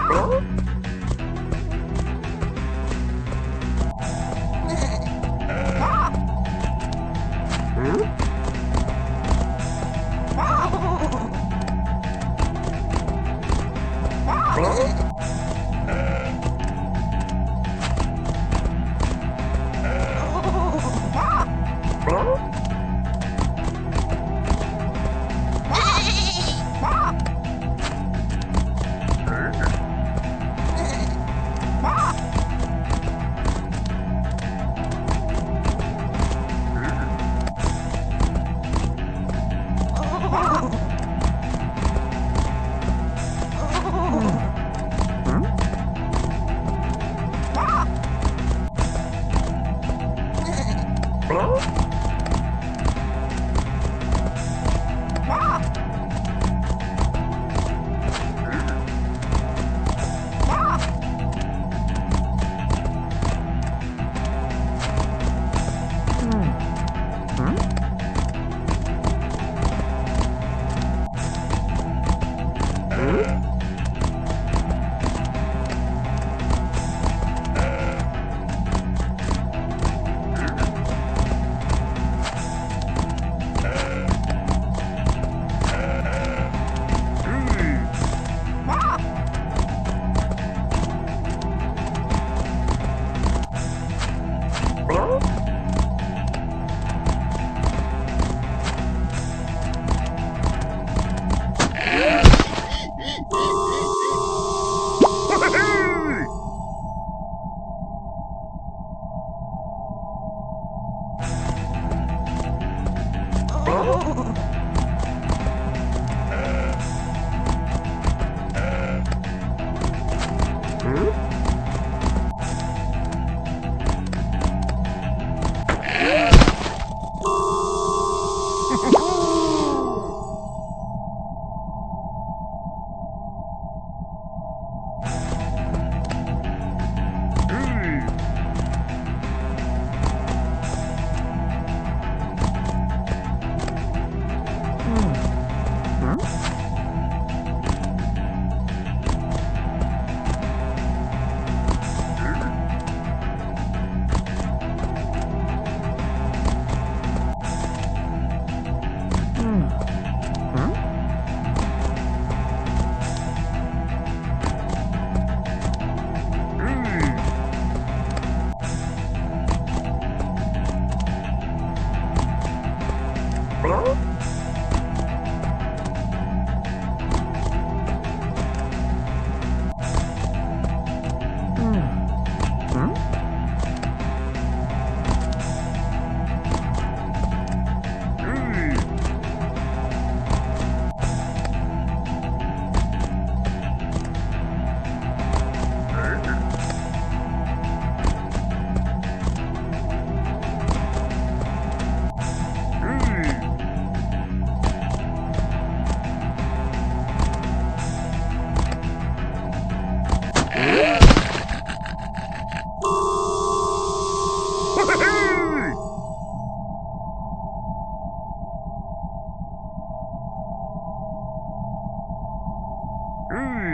Huh? Huh? Oh. Hello? Hmm.